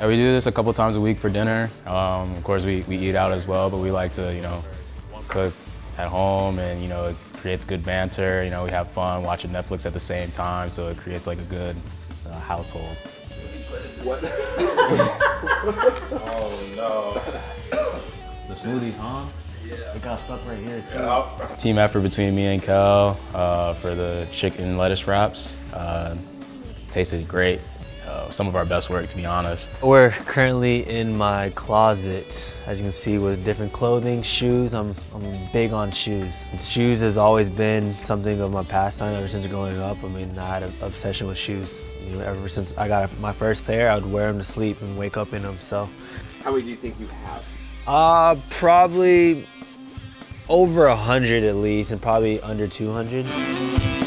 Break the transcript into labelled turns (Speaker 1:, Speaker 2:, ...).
Speaker 1: Yeah, we do this a couple times a week for dinner. Um, of course, we, we eat out as well, but we like to, you know, cook at home and, you know, it creates good banter. You know, we have fun watching Netflix at the same time, so it creates like a good uh, household.
Speaker 2: What?
Speaker 1: oh no. The smoothies, huh? Yeah. It got stuck right here too. Yeah. Team effort between me and Kel uh, for the chicken lettuce wraps. Uh, tasted great. Some of our best work, to be honest.
Speaker 3: We're currently in my closet, as you can see, with different clothing, shoes. I'm, I'm big on shoes. Shoes has always been something of my pastime ever since growing up. I mean, I had an obsession with shoes. You know, ever since I got my first pair, I would wear them to sleep and wake up in them. So,
Speaker 2: how many do you think you have?
Speaker 3: Uh, probably over a hundred at least, and probably under 200.